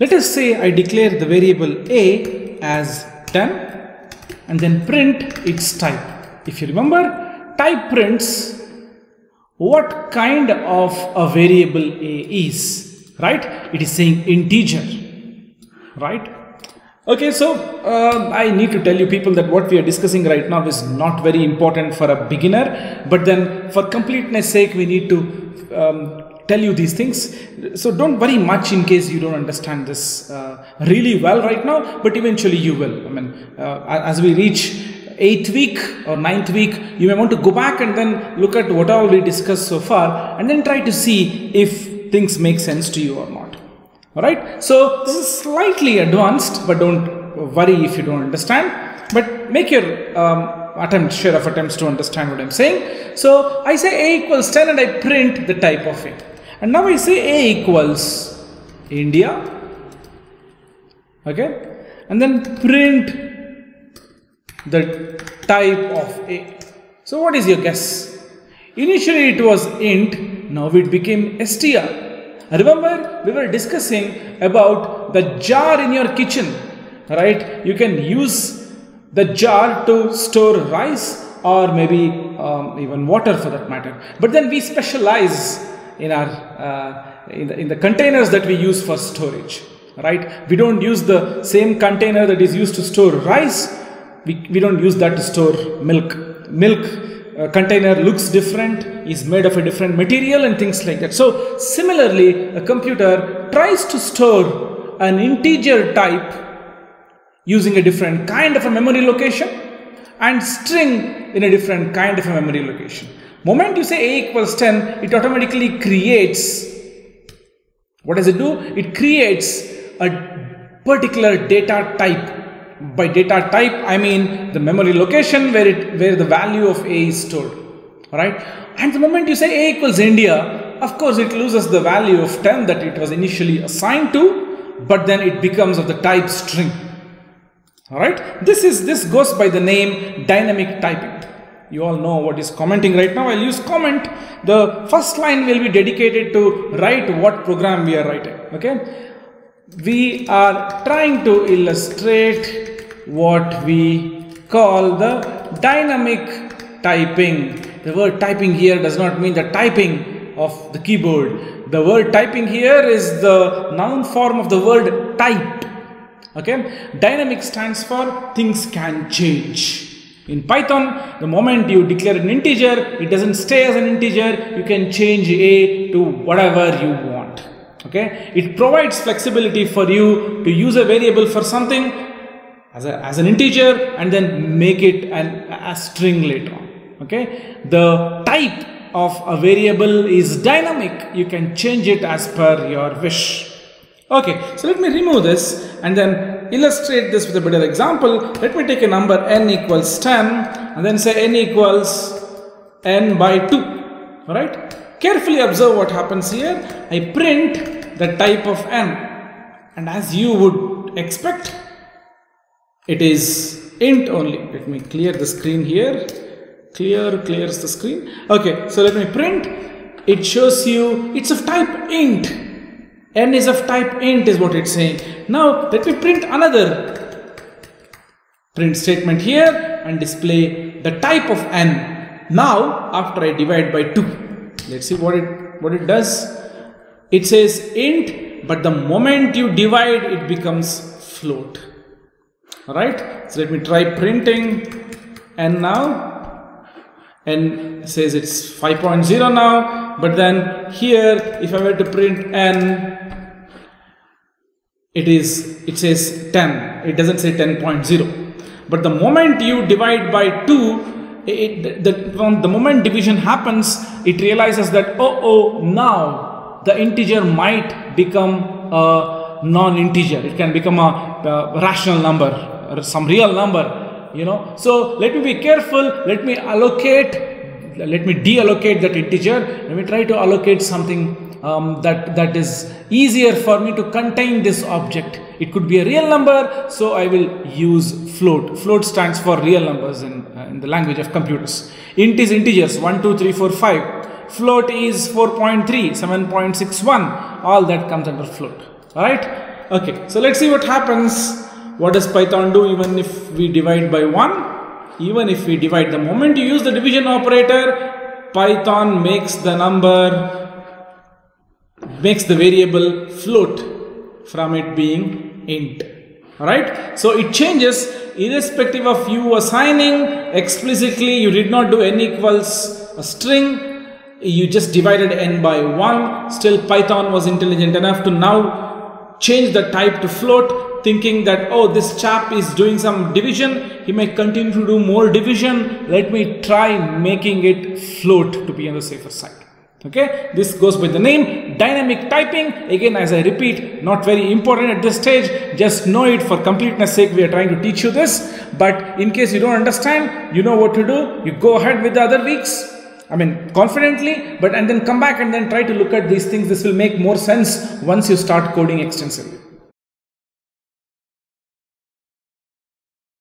Let us say I declare the variable a as 10 and then print its type. If you remember, type prints what kind of a variable a is, right? It is saying integer, right? Okay, so uh, I need to tell you people that what we are discussing right now is not very important for a beginner, but then for completeness sake, we need to um, tell you these things. So don't worry much in case you don't understand this uh, really well right now, but eventually you will. I mean, uh, as we reach eighth week or ninth week, you may want to go back and then look at what all we discussed so far and then try to see if things make sense to you or not. Alright, so this is slightly advanced, but don't worry if you don't understand. But make your um, attempt, share of attempts to understand what I'm saying. So I say a equals 10 and I print the type of it. And now I say a equals India. Okay, and then print the type of A. So what is your guess? Initially it was int, now it became str. Remember we were discussing about the jar in your kitchen, right? You can use the jar to store rice or maybe um, even water for that matter. But then we specialize in our uh, in, the, in the containers that we use for storage, right? We don't use the same container that is used to store rice we, we don't use that to store milk. Milk uh, container looks different, is made of a different material and things like that. So similarly, a computer tries to store an integer type using a different kind of a memory location and string in a different kind of a memory location. Moment you say a equals 10, it automatically creates, what does it do? It creates a particular data type. By data type I mean the memory location where it where the value of A is stored. Right and the moment you say A equals India of course it loses the value of 10 that it was initially assigned to but then it becomes of the type string. Alright? This is this goes by the name dynamic typing you all know what is commenting right now I'll use comment the first line will be dedicated to write what program we are writing okay we are trying to illustrate what we call the dynamic typing. The word typing here does not mean the typing of the keyboard. The word typing here is the noun form of the word type. Okay, dynamic stands for things can change. In Python, the moment you declare an integer, it doesn't stay as an integer. You can change a to whatever you want. Okay? It provides flexibility for you to use a variable for something as, a, as an integer and then make it an, a string later on. Okay? The type of a variable is dynamic. You can change it as per your wish. Okay. So let me remove this and then illustrate this with a better example let me take a number n equals 10 and then say n equals n by 2 all right Carefully observe what happens here. I print the type of n and as you would expect it is int only. Let me clear the screen here. Clear clears the screen. Okay, so let me print. It shows you it's of type int. N is of type int is what it's saying. Now let me print another print statement here and display the type of n. Now after I divide by 2 let's see what it what it does it says int but the moment you divide it becomes float all right so let me try printing and now n says it's 5.0 now but then here if i were to print n it is it says 10 it doesn't say 10.0 but the moment you divide by 2 it, the, the moment division happens, it realizes that, oh, oh, now the integer might become a non-integer. It can become a, a rational number or some real number, you know. So let me be careful. Let me allocate, let me deallocate that integer. Let me try to allocate something um, that, that is easier for me to contain this object. It could be a real number, so I will use float. Float stands for real numbers in, uh, in the language of computers. Int is integers 1, 2, 3, 4, 5. Float is 4.3, 7.61. All that comes under float. Alright. Okay, so let's see what happens. What does Python do even if we divide by 1? Even if we divide, the moment you use the division operator, Python makes the number, makes the variable float from it being int. Alright, so it changes irrespective of you assigning explicitly, you did not do n equals a string, you just divided n by 1 still python was intelligent enough to now change the type to float thinking that oh this chap is doing some division he may continue to do more division let me try making it float to be on the safer side okay? This goes by the name dynamic typing. Again as i repeat not very important at this stage. Just know it for completeness sake we are trying to teach you this. But in case you don't understand you know what to do. You go ahead with the other weeks. I mean, confidently, but and then come back and then try to look at these things. This will make more sense once you start coding extensively.